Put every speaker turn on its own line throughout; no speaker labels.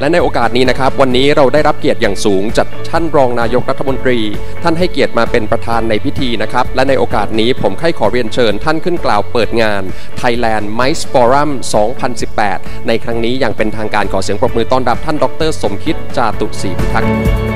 และในโอกาสนี้นะครับ วันนี้เราได้รับเกียรติอย่างสูงจากท่านรองนายกรัฐมนตรี ท่านให้เกียรติมาเป็นประธานในพิธีนะครับ และในโอกาสนี้ผมใคร่ขอเรียนเชิญท่านขึ้นกล่าวเปิดงาน Thailand Mice Forum 2018 ในครั้งนี้อย่างเป็นทางการขอเสียงปรบมือต้อนรับท่านดร สมคิดจาตุศรีพิทักษ์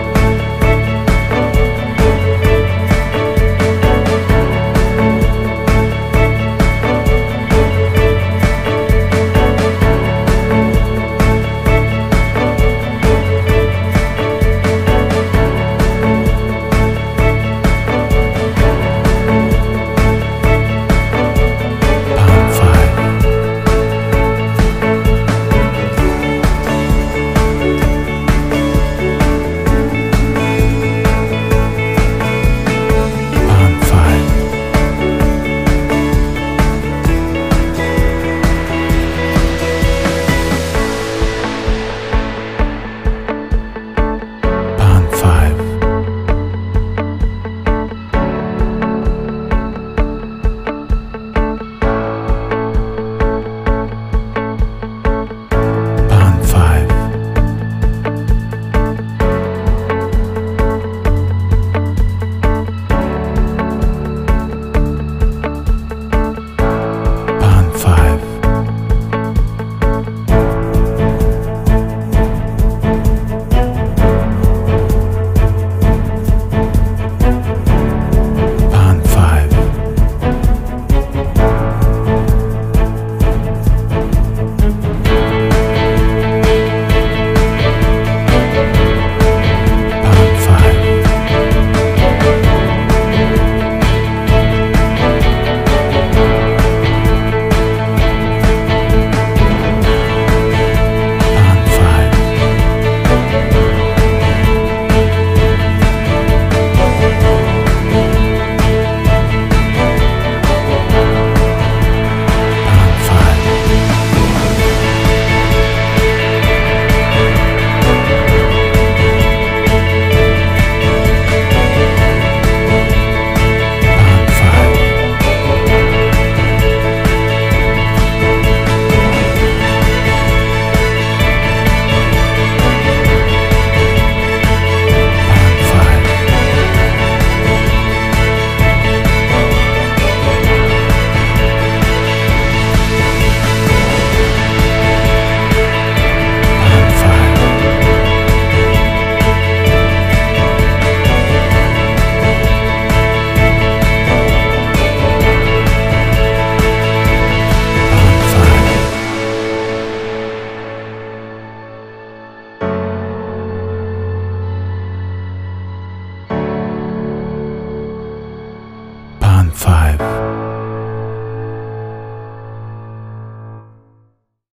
five.